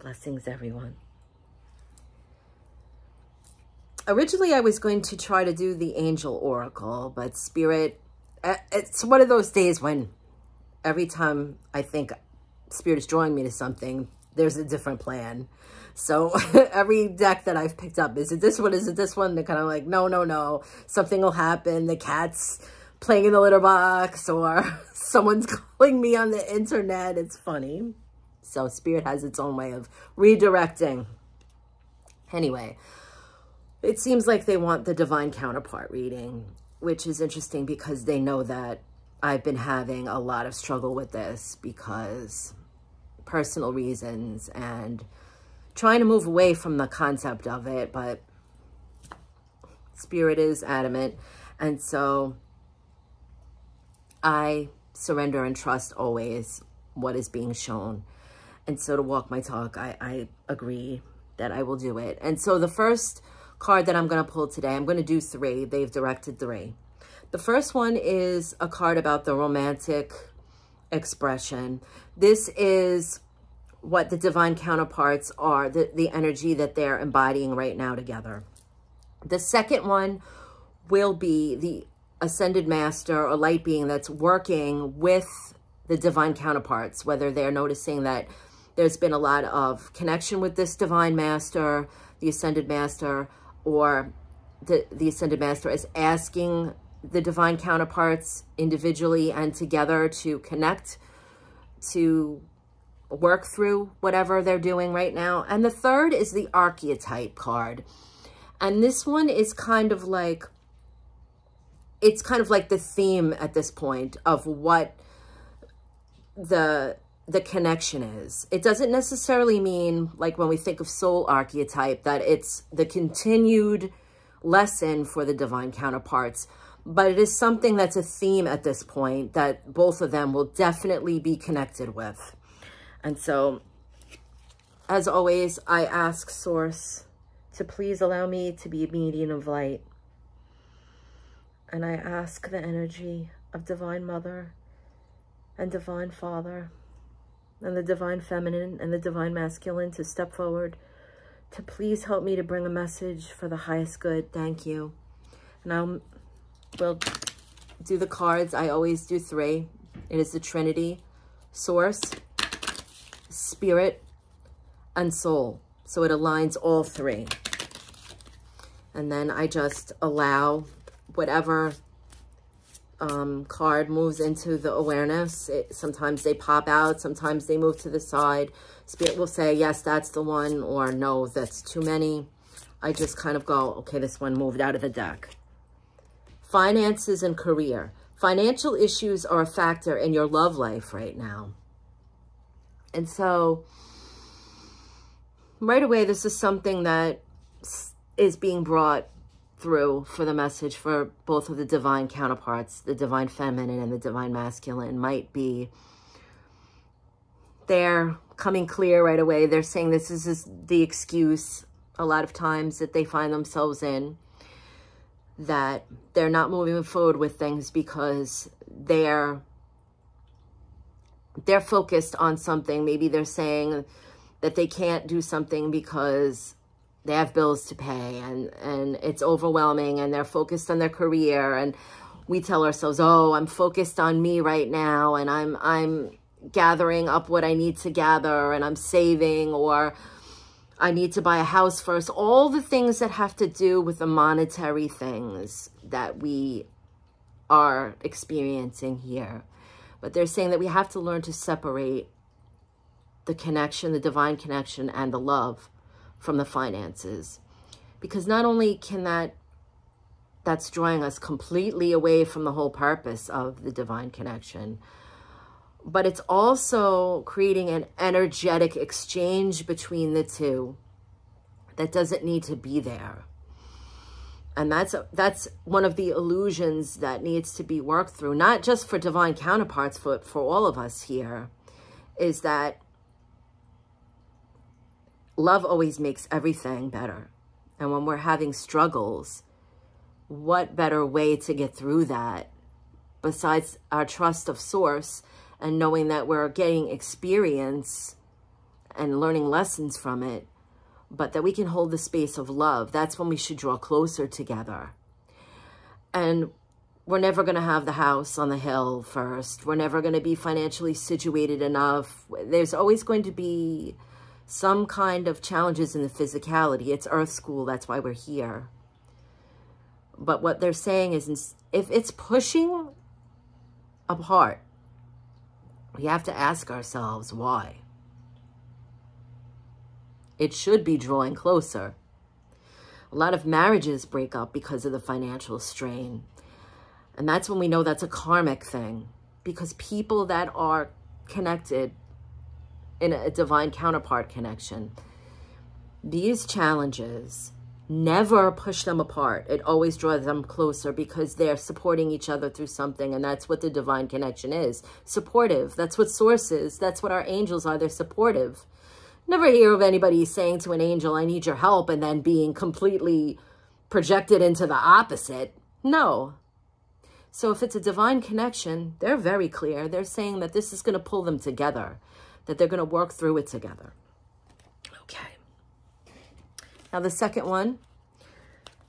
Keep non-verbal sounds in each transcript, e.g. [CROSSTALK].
Blessings, everyone. Originally, I was going to try to do the angel oracle, but spirit, eh, it's one of those days when every time I think spirit is drawing me to something, there's a different plan. So [LAUGHS] every deck that I've picked up, is it this one? Is it this one? They're kind of like, no, no, no. Something will happen. The cat's playing in the litter box or [LAUGHS] someone's [LAUGHS] calling me on the internet. It's funny. So spirit has its own way of redirecting. Anyway, it seems like they want the divine counterpart reading, which is interesting because they know that I've been having a lot of struggle with this because personal reasons and trying to move away from the concept of it, but spirit is adamant. And so I surrender and trust always what is being shown. And so to walk my talk, I, I agree that I will do it. And so the first card that I'm going to pull today, I'm going to do three. They've directed three. The first one is a card about the romantic expression. This is what the divine counterparts are, the, the energy that they're embodying right now together. The second one will be the ascended master or light being that's working with the divine counterparts, whether they're noticing that there's been a lot of connection with this divine master, the ascended master, or the, the ascended master is asking the divine counterparts individually and together to connect, to work through whatever they're doing right now. And the third is the archetype card. And this one is kind of like, it's kind of like the theme at this point of what the the connection is. It doesn't necessarily mean, like when we think of soul archetype, that it's the continued lesson for the divine counterparts, but it is something that's a theme at this point that both of them will definitely be connected with. And so, as always, I ask Source to please allow me to be a medium of light. And I ask the energy of Divine Mother and Divine Father and the Divine Feminine and the Divine Masculine to step forward to please help me to bring a message for the highest good. Thank you. And I will do the cards. I always do three. It is the Trinity, Source, Spirit, and Soul. So it aligns all three. And then I just allow whatever um, card moves into the awareness. It, sometimes they pop out. Sometimes they move to the side. Spirit will say, yes, that's the one, or no, that's too many. I just kind of go, okay, this one moved out of the deck. Finances and career. Financial issues are a factor in your love life right now. And so right away, this is something that is being brought through for the message for both of the divine counterparts, the divine feminine and the divine masculine might be they're coming clear right away. They're saying this is the excuse a lot of times that they find themselves in that they're not moving forward with things because they're they're focused on something. Maybe they're saying that they can't do something because they have bills to pay and, and it's overwhelming and they're focused on their career and we tell ourselves, oh, I'm focused on me right now and I'm, I'm gathering up what I need to gather and I'm saving or I need to buy a house first. All the things that have to do with the monetary things that we are experiencing here. But they're saying that we have to learn to separate the connection, the divine connection, and the love from the finances. Because not only can that, that's drawing us completely away from the whole purpose of the divine connection, but it's also creating an energetic exchange between the two that doesn't need to be there. And that's that's one of the illusions that needs to be worked through, not just for divine counterparts, but for all of us here, is that love always makes everything better. And when we're having struggles, what better way to get through that besides our trust of source and knowing that we're getting experience and learning lessons from it, but that we can hold the space of love. That's when we should draw closer together. And we're never going to have the house on the hill first. We're never going to be financially situated enough. There's always going to be some kind of challenges in the physicality. It's earth school. That's why we're here. But what they're saying is if it's pushing apart, we have to ask ourselves why. It should be drawing closer. A lot of marriages break up because of the financial strain. And that's when we know that's a karmic thing. Because people that are connected in a divine counterpart connection, these challenges never push them apart. It always draws them closer because they're supporting each other through something. And that's what the divine connection is. Supportive. That's what source is. That's what our angels are. They're supportive. Never hear of anybody saying to an angel, I need your help, and then being completely projected into the opposite. No. So if it's a divine connection, they're very clear. They're saying that this is going to pull them together, that they're going to work through it together. Okay. Now the second one,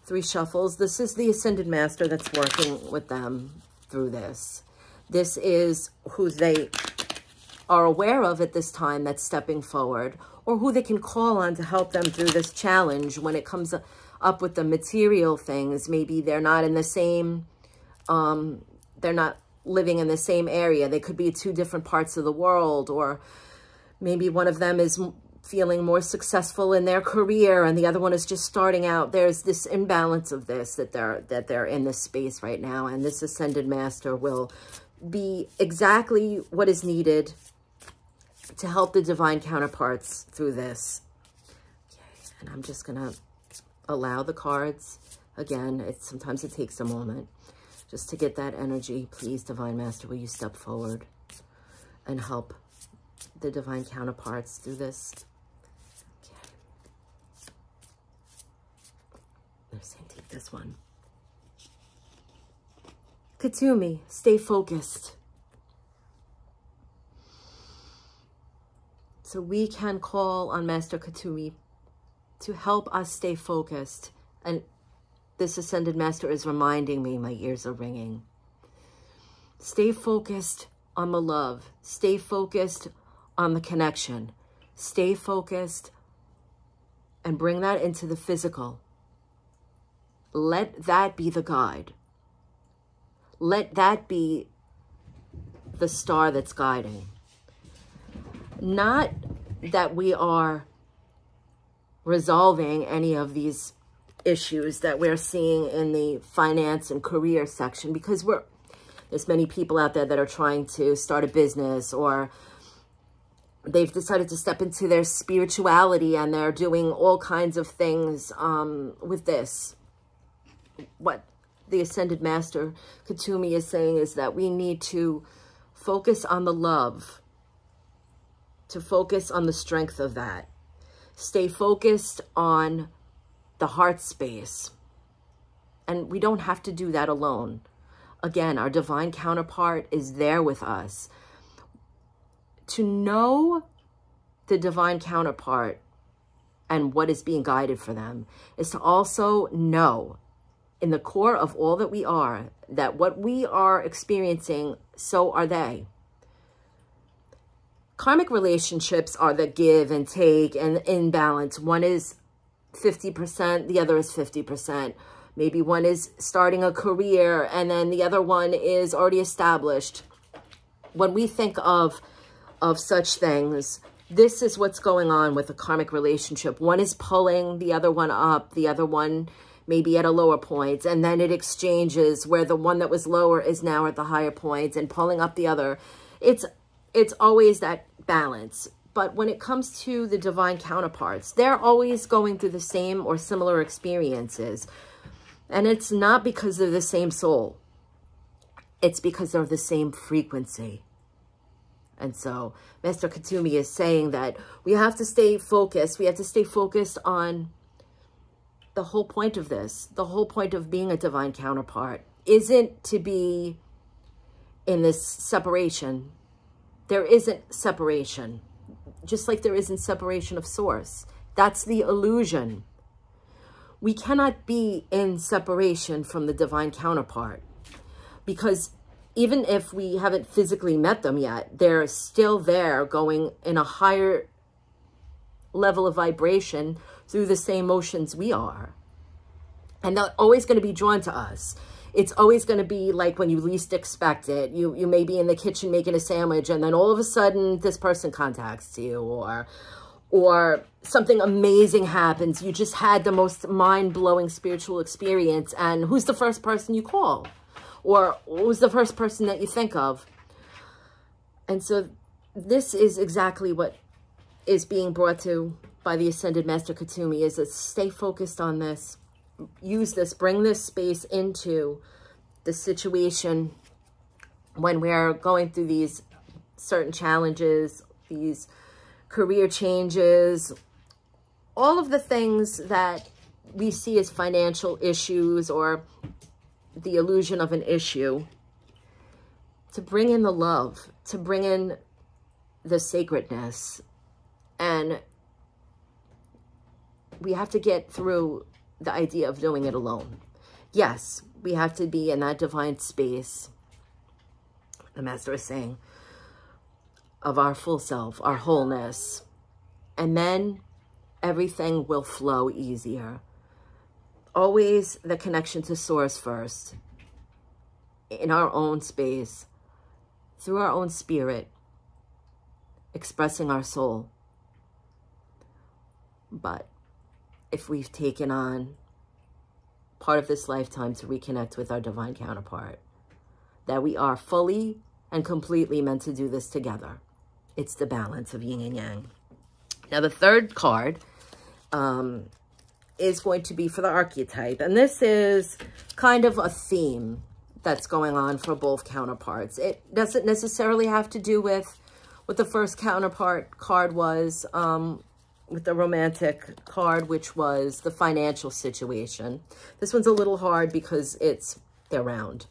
three shuffles. This is the Ascended Master that's working with them through this. This is who they are aware of at this time that's stepping forward or who they can call on to help them through this challenge when it comes up with the material things. Maybe they're not in the same, um, they're not living in the same area. They could be two different parts of the world or maybe one of them is feeling more successful in their career and the other one is just starting out. There's this imbalance of this that they're that they're in this space right now and this ascended master will be exactly what is needed to help the divine counterparts through this. Okay, and I'm just going to allow the cards. Again, it, sometimes it takes a moment just to get that energy. Please, Divine Master, will you step forward and help the divine counterparts through this? Okay. They're saying take this one. Kuthumi, stay focused. So we can call on Master Kuthumi to help us stay focused. And this Ascended Master is reminding me, my ears are ringing. Stay focused on the love. Stay focused on the connection. Stay focused and bring that into the physical. Let that be the guide. Let that be the star that's guiding. Not that we are resolving any of these issues that we're seeing in the finance and career section because we're there's many people out there that are trying to start a business or they've decided to step into their spirituality and they're doing all kinds of things um, with this. What the Ascended Master Kuthumi is saying is that we need to focus on the love to focus on the strength of that. Stay focused on the heart space. And we don't have to do that alone. Again, our divine counterpart is there with us. To know the divine counterpart and what is being guided for them is to also know in the core of all that we are that what we are experiencing, so are they. Karmic relationships are the give and take and imbalance. One is 50%, the other is 50%. Maybe one is starting a career and then the other one is already established. When we think of, of such things, this is what's going on with a karmic relationship. One is pulling the other one up, the other one maybe at a lower point, and then it exchanges where the one that was lower is now at the higher points, point and pulling up the other. It's it's always that balance. But when it comes to the divine counterparts, they're always going through the same or similar experiences. And it's not because they're the same soul. It's because they're the same frequency. And so Master Kuthumi is saying that we have to stay focused. We have to stay focused on the whole point of this. The whole point of being a divine counterpart isn't to be in this separation there isn't separation. just like there isn't separation of source. That's the illusion. We cannot be in separation from the divine counterpart because even if we haven't physically met them yet, they're still there going in a higher level of vibration through the same motions we are. And they're always going to be drawn to us. It's always going to be like when you least expect it. You, you may be in the kitchen making a sandwich and then all of a sudden this person contacts you or, or something amazing happens. You just had the most mind-blowing spiritual experience and who's the first person you call? Or who's the first person that you think of? And so this is exactly what is being brought to by the Ascended Master Kuthumi is to stay focused on this, use this, bring this space into the situation when we're going through these certain challenges, these career changes, all of the things that we see as financial issues or the illusion of an issue, to bring in the love, to bring in the sacredness, and we have to get through the idea of doing it alone. Yes, we have to be in that divine space, the Master is saying, of our full self, our wholeness. And then everything will flow easier. Always the connection to source first, in our own space, through our own spirit, expressing our soul. But if we've taken on part of this lifetime to reconnect with our divine counterpart, that we are fully and completely meant to do this together. It's the balance of yin and yang. Now, the third card um, is going to be for the archetype. And this is kind of a theme that's going on for both counterparts. It doesn't necessarily have to do with what the first counterpart card was, um, with the romantic card, which was the financial situation. This one's a little hard because it's, they're round.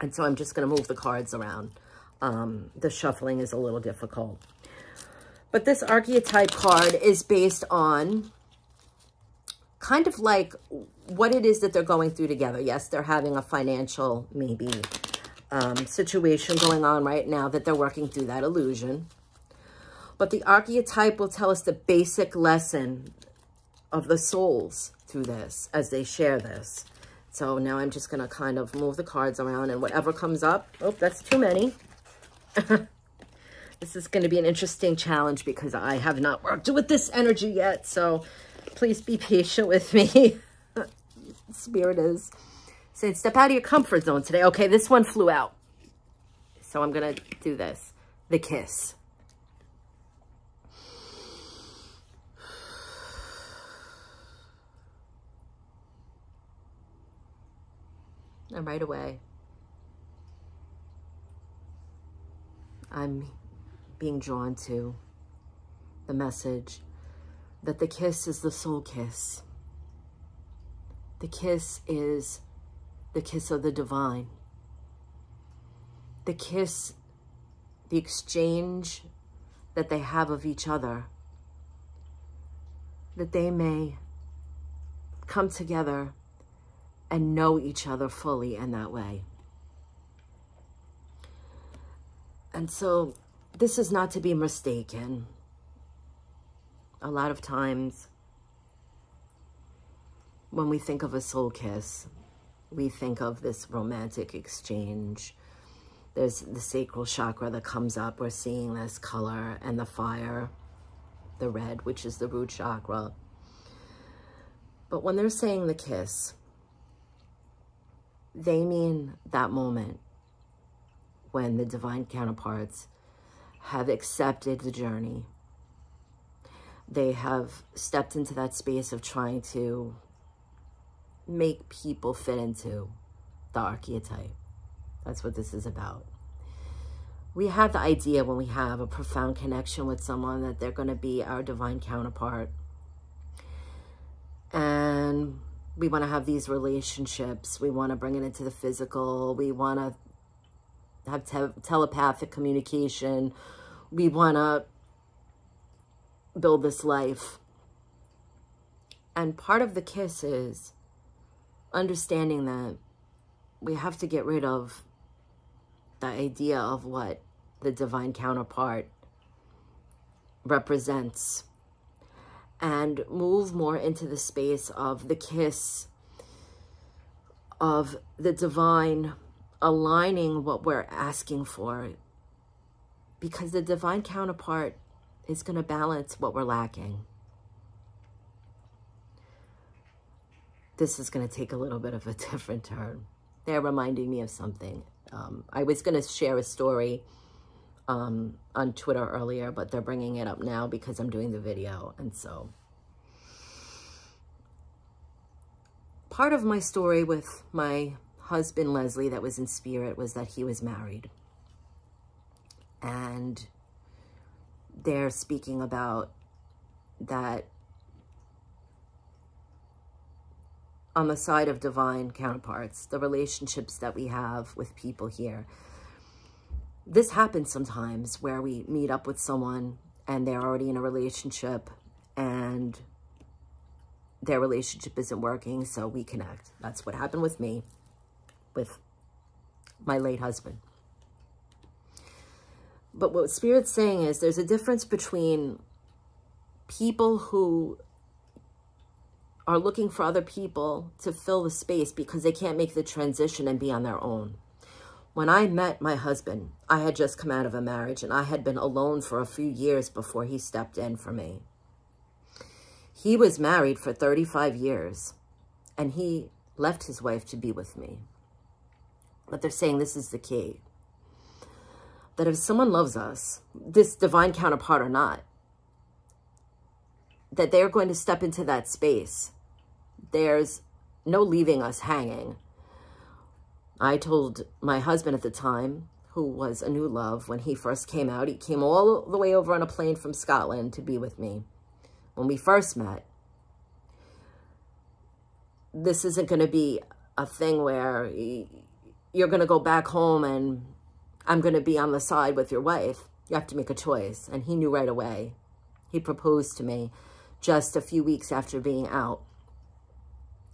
And so I'm just going to move the cards around. Um, the shuffling is a little difficult. But this archetype card is based on kind of like what it is that they're going through together. Yes, they're having a financial, maybe, um, situation going on right now that they're working through that illusion. But the archetype will tell us the basic lesson of the souls through this as they share this. So now I'm just going to kind of move the cards around and whatever comes up. Oh, that's too many. [LAUGHS] this is going to be an interesting challenge because I have not worked with this energy yet. So please be patient with me. [LAUGHS] Spirit is saying, step out of your comfort zone today. Okay, this one flew out. So I'm going to do this. The kiss. And right away, I'm being drawn to the message that the kiss is the soul kiss. The kiss is the kiss of the divine. The kiss, the exchange that they have of each other, that they may come together and know each other fully in that way. And so this is not to be mistaken. A lot of times when we think of a soul kiss, we think of this romantic exchange. There's the sacral chakra that comes up. We're seeing this color and the fire, the red, which is the root chakra. But when they're saying the kiss, they mean that moment when the divine counterparts have accepted the journey. They have stepped into that space of trying to make people fit into the archetype. That's what this is about. We have the idea when we have a profound connection with someone that they're going to be our divine counterpart. And we want to have these relationships. We want to bring it into the physical. We want to have te telepathic communication. We want to build this life. And part of the kiss is understanding that we have to get rid of the idea of what the divine counterpart represents and move more into the space of the kiss of the divine aligning what we're asking for because the divine counterpart is going to balance what we're lacking. This is going to take a little bit of a [LAUGHS] different turn. They're reminding me of something. Um, I was going to share a story um, on Twitter earlier, but they're bringing it up now because I'm doing the video. And so part of my story with my husband, Leslie, that was in spirit was that he was married. And they're speaking about that on the side of divine counterparts, the relationships that we have with people here. This happens sometimes where we meet up with someone and they're already in a relationship and their relationship isn't working, so we connect. That's what happened with me, with my late husband. But what Spirit's saying is there's a difference between people who are looking for other people to fill the space because they can't make the transition and be on their own. When I met my husband, I had just come out of a marriage and I had been alone for a few years before he stepped in for me. He was married for 35 years and he left his wife to be with me. But they're saying this is the key. That if someone loves us, this divine counterpart or not, that they're going to step into that space. There's no leaving us hanging. I told my husband at the time, who was a new love, when he first came out, he came all the way over on a plane from Scotland to be with me when we first met, this isn't going to be a thing where you're going to go back home and I'm going to be on the side with your wife. You have to make a choice. And he knew right away. He proposed to me just a few weeks after being out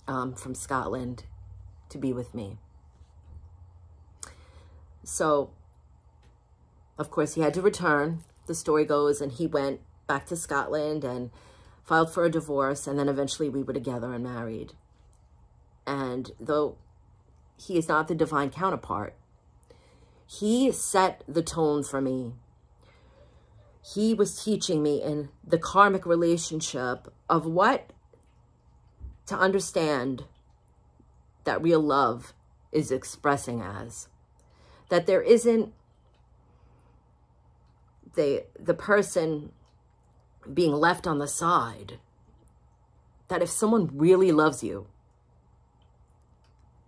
um, from Scotland to be with me. So, of course, he had to return. The story goes, and he went back to Scotland and filed for a divorce, and then eventually we were together and married. And though he is not the divine counterpart, he set the tone for me. He was teaching me in the karmic relationship of what to understand that real love is expressing as. That there isn't the, the person being left on the side. That if someone really loves you,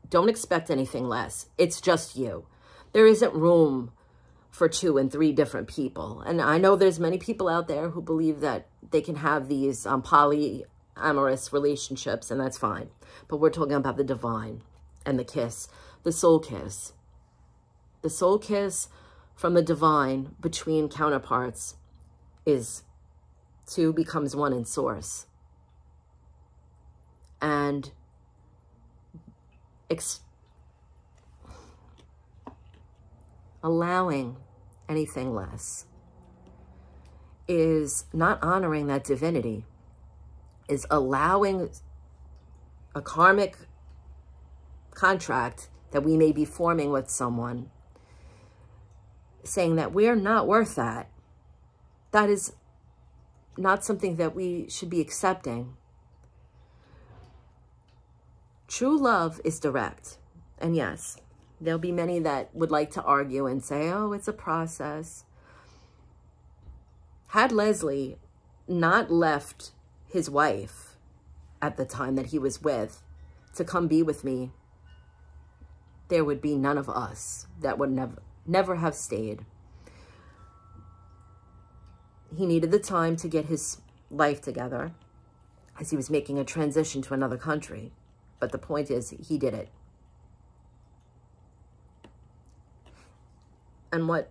don't expect anything less. It's just you. There isn't room for two and three different people. And I know there's many people out there who believe that they can have these um, polyamorous relationships, and that's fine. But we're talking about the divine and the kiss, the soul kiss. The soul kiss from the divine between counterparts is two becomes one in source. And allowing anything less is not honoring that divinity, is allowing a karmic contract that we may be forming with someone, saying that we're not worth that. That is not something that we should be accepting. True love is direct. And yes, there'll be many that would like to argue and say, oh, it's a process. Had Leslie not left his wife at the time that he was with to come be with me, there would be none of us that would never, never have stayed he needed the time to get his life together as he was making a transition to another country. But the point is, he did it. And what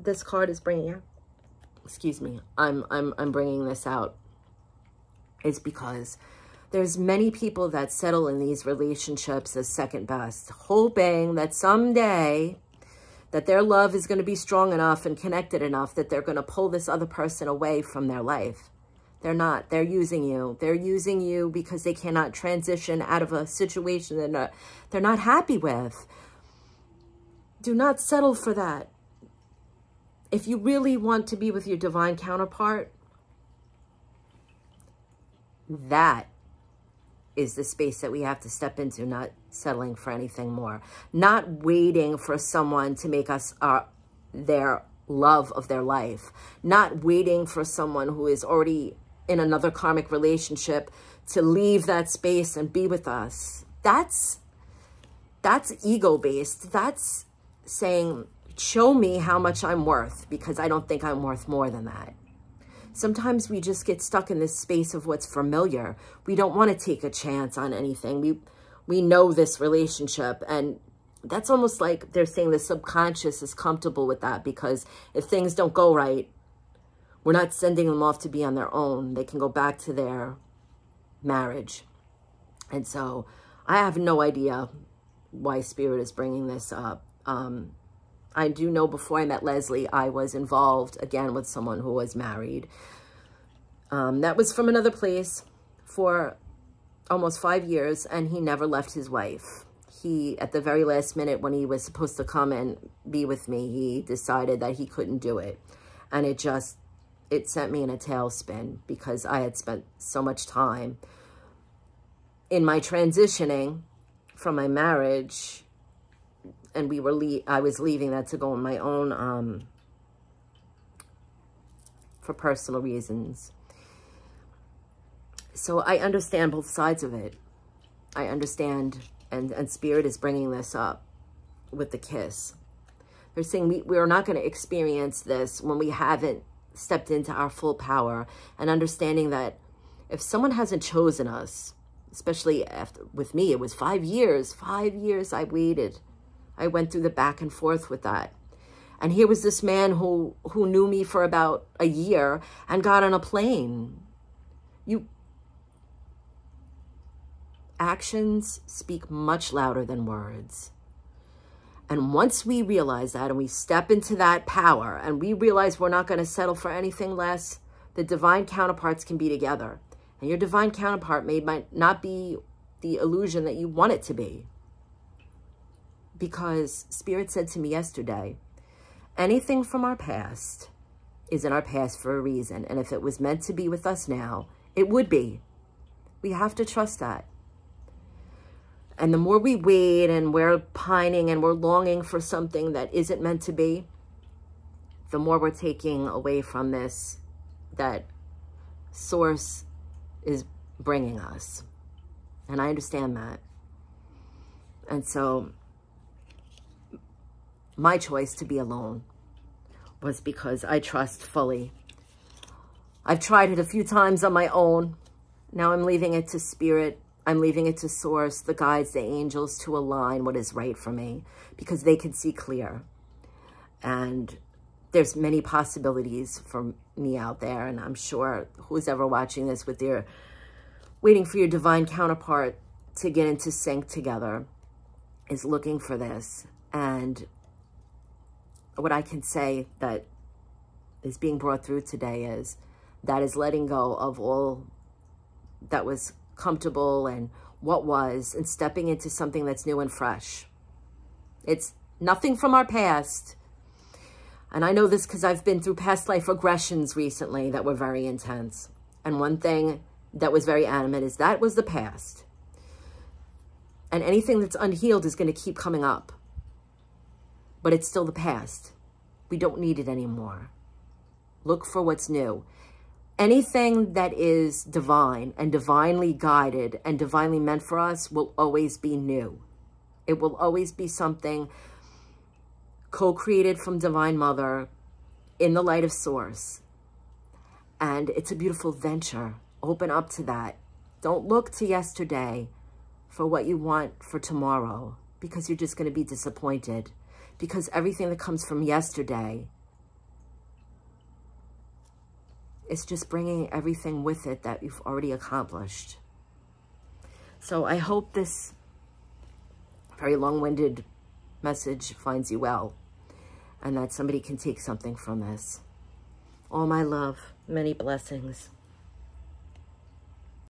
this card is bringing excuse me, I'm, I'm, I'm bringing this out is because there's many people that settle in these relationships as second best, hoping that someday that their love is going to be strong enough and connected enough that they're going to pull this other person away from their life. They're not. They're using you. They're using you because they cannot transition out of a situation that they're not, they're not happy with. Do not settle for that. If you really want to be with your divine counterpart, that is the space that we have to step into, not settling for anything more. Not waiting for someone to make us our, their love of their life. Not waiting for someone who is already in another karmic relationship to leave that space and be with us. That's, that's ego-based. That's saying, show me how much I'm worth because I don't think I'm worth more than that. Sometimes we just get stuck in this space of what's familiar. We don't want to take a chance on anything. We, we know this relationship and that's almost like they're saying the subconscious is comfortable with that because if things don't go right, we're not sending them off to be on their own. They can go back to their marriage. And so I have no idea why Spirit is bringing this up. Um, I do know before I met Leslie, I was involved again with someone who was married. Um, that was from another place for almost five years, and he never left his wife. He, at the very last minute when he was supposed to come and be with me, he decided that he couldn't do it. And it just, it sent me in a tailspin because I had spent so much time in my transitioning from my marriage and we were le I was leaving that to go on my own um, for personal reasons. So I understand both sides of it. I understand, and, and Spirit is bringing this up with the kiss. They're saying we, we're not going to experience this when we haven't stepped into our full power and understanding that if someone hasn't chosen us, especially after, with me, it was five years, five years I waited I went through the back and forth with that. And here was this man who, who knew me for about a year and got on a plane. You, actions speak much louder than words. And once we realize that and we step into that power and we realize we're not going to settle for anything less, the divine counterparts can be together. And your divine counterpart may might not be the illusion that you want it to be because Spirit said to me yesterday, anything from our past is in our past for a reason. And if it was meant to be with us now, it would be. We have to trust that. And the more we wait and we're pining and we're longing for something that isn't meant to be, the more we're taking away from this that source is bringing us. And I understand that. And so my choice to be alone was because I trust fully. I've tried it a few times on my own. Now I'm leaving it to spirit. I'm leaving it to source, the guides, the angels to align what is right for me because they can see clear. And there's many possibilities for me out there. And I'm sure who's ever watching this with their, waiting for your divine counterpart to get into sync together is looking for this. And what I can say that is being brought through today is that is letting go of all that was comfortable and what was and stepping into something that's new and fresh. It's nothing from our past. And I know this because I've been through past life regressions recently that were very intense. And one thing that was very animate is that was the past. And anything that's unhealed is going to keep coming up but it's still the past. We don't need it anymore. Look for what's new. Anything that is divine and divinely guided and divinely meant for us will always be new. It will always be something co-created from Divine Mother in the light of Source. And it's a beautiful venture. Open up to that. Don't look to yesterday for what you want for tomorrow because you're just going to be disappointed because everything that comes from yesterday it's just bringing everything with it that you've already accomplished. So I hope this very long-winded message finds you well and that somebody can take something from this. All my love, many blessings.